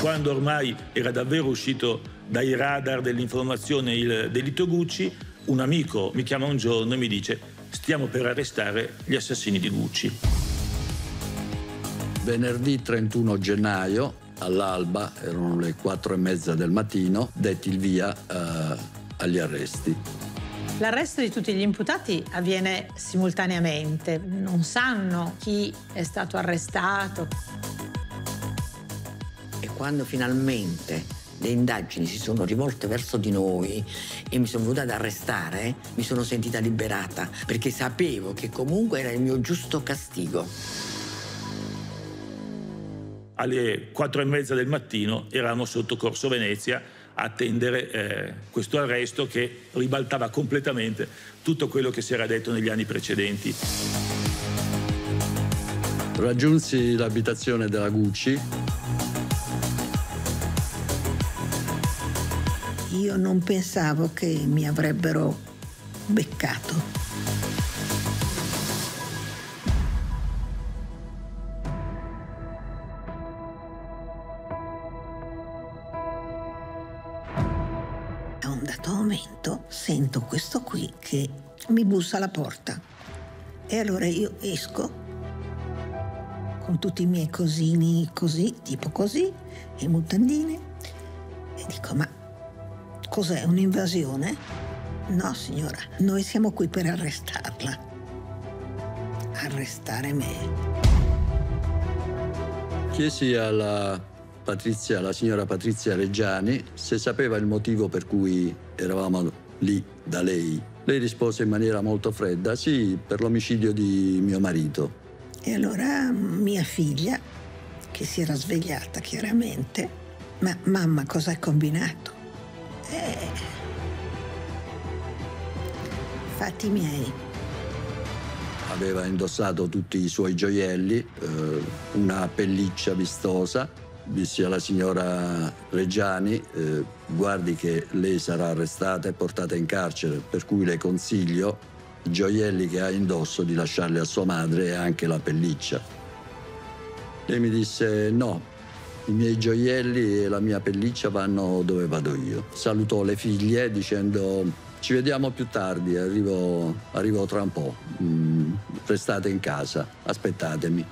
Quando ormai era davvero uscito dai radar dell'informazione il delitto Gucci, un amico mi chiama un giorno e mi dice stiamo per arrestare gli assassini di Gucci. Venerdì 31 gennaio all'alba, erano le 4 e mezza del mattino, detti il via eh, agli arresti. L'arresto di tutti gli imputati avviene simultaneamente, non sanno chi è stato arrestato. E quando finalmente le indagini si sono rivolte verso di noi e mi sono venuta ad arrestare, mi sono sentita liberata perché sapevo che comunque era il mio giusto castigo. Alle quattro e mezza del mattino eravamo sotto Corso Venezia a attendere eh, questo arresto che ribaltava completamente tutto quello che si era detto negli anni precedenti. Raggiunsi l'abitazione della Gucci. Io non pensavo che mi avrebbero beccato. A un dato momento sento questo qui che mi bussa alla porta. E allora io esco con tutti i miei cosini così, tipo così, e mutandine, e dico, ma cos'è un'invasione? No signora, noi siamo qui per arrestarla. Arrestare me. Chiesi alla Patrizia, alla signora Patrizia Reggiani se sapeva il motivo per cui eravamo lì da lei. Lei rispose in maniera molto fredda, sì, per l'omicidio di mio marito. E allora mia figlia, che si era svegliata chiaramente, ma mamma cosa hai combinato? Eh, fatti miei. Aveva indossato tutti i suoi gioielli, eh, una pelliccia vistosa. Dissi alla signora Reggiani, eh, guardi che lei sarà arrestata e portata in carcere, per cui le consiglio i gioielli che ha indosso di lasciarli a sua madre e anche la pelliccia. Lei mi disse no, i miei gioielli e la mia pelliccia vanno dove vado io. Salutò le figlie dicendo ci vediamo più tardi, arrivo, arrivo tra un po', mm, restate in casa, aspettatemi.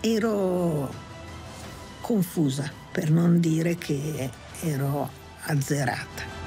Ero confusa, per non dire che ero azzerata.